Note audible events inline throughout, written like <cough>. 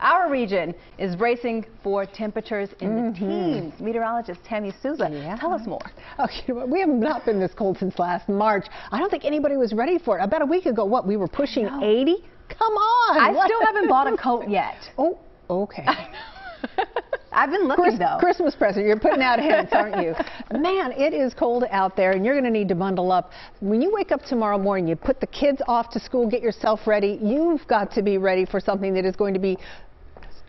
Our region is bracing for temperatures in the mm-hmm. teens. Meteorologist Tammie Souza, Yeah. tell us more. Know what? We have not been this cold since last March. I don't think anybody was ready for it. About a week ago, what, we were pushing 80? Come on. I what? still haven't bought a <laughs> coat yet. Oh, okay. I've been looking Chris- though. Christmas present. You're putting out hints, aren't you? <laughs> Man, it is cold out there, and you're going to need to bundle up. When you wake up tomorrow morning, you put the kids off to school, get yourself ready. You've got to be ready for something that is going to be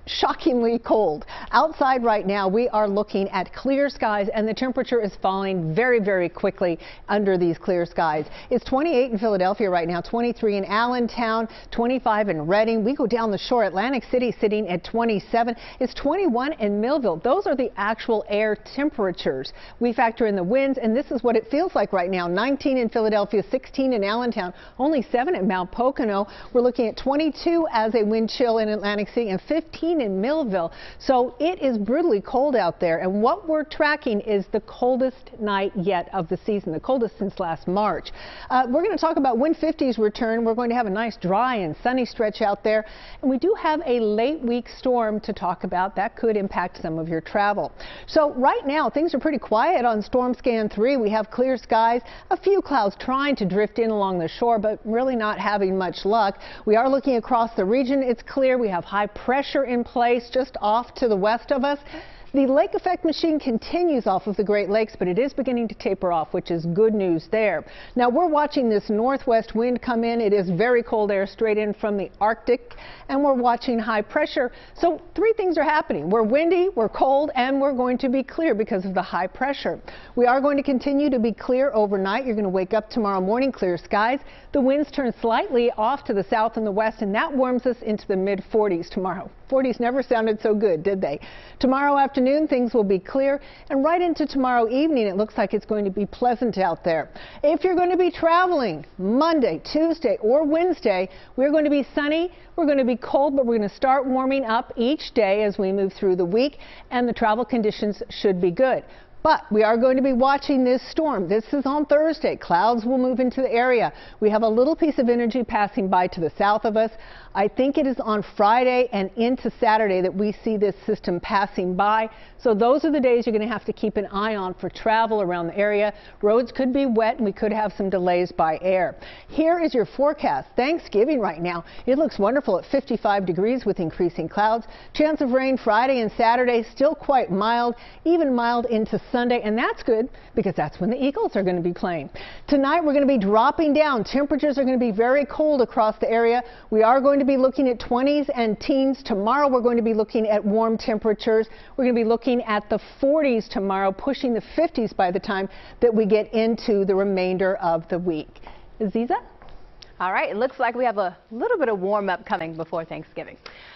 shockingly cold. Outside right now, we are looking at clear skies, and the temperature is falling very, very quickly under these clear skies. It's 28 in Philadelphia right now, 23 in Allentown, 25 in Reading. We go down the shore, Atlantic City sitting at 27. It's 21 in Millville. Those are the actual air temperatures. We factor in the winds, and this is what it feels like right now. 19 in Philadelphia, 16 in Allentown, only 7 at Mount Pocono. We're looking at 22 as a wind chill in Atlantic City and 15 in Millville. So it is brutally cold out there. And what we're tracking is the coldest night yet of the season, the coldest since last March. Uh, we're going to talk about when 50s return. We're going to have a nice dry and sunny stretch out there. And we do have a late week storm to talk about that could impact some of your travel. So right now things are pretty quiet on Storm Scan 3. We have clear skies, a few clouds trying to drift in along the shore, but really not having much luck. We are looking across the region. It's clear. We have high pressure in place just off to the west of us. The lake effect machine continues off of the Great Lakes, but it is beginning to taper off, which is good news there. Now we're watching this northwest wind come in. It is very cold air straight in from the Arctic, and we're watching high pressure. So three things are happening. We're windy, we're cold, and we're going to be clear because of the high pressure. We are going to continue to be clear overnight. You're going to wake up tomorrow morning, clear skies. The winds turn slightly off to the south and the west, and that warms us into the mid 40s tomorrow. 40s never sounded so good, did they? Tomorrow afternoon, things will be clear, and right into tomorrow evening, it looks like it's going to be pleasant out there. If you're going to be traveling Monday, Tuesday, or Wednesday, we're going to be sunny, we're going to be cold, but we're going to start warming up each day as we move through the week, and the travel conditions should be good. But we are going to be watching this storm. This is on Thursday. Clouds will move into the area. We have a little piece of energy passing by to the south of us. I think it is on Friday and into Saturday that we see this system passing by. So those are the days you're going to have to keep an eye on for travel around the area. Roads could be wet and we could have some delays by air. Here is your forecast. Thanksgiving right now. It looks wonderful at 55 degrees with increasing clouds. Chance of rain Friday and Saturday still quite mild, even mild into Sunday, and that's good because that's when the Eagles are going to be playing. Tonight we're going to be dropping down. Temperatures are going to be very cold across the area. We are going to be looking at 20s and teens. Tomorrow we're going to be looking at warm temperatures. We're going to be looking at the 40s tomorrow, pushing the 50s by the time that we get into the remainder of the week. Aziza? All right, it looks like we have a little bit of warm up coming before Thanksgiving.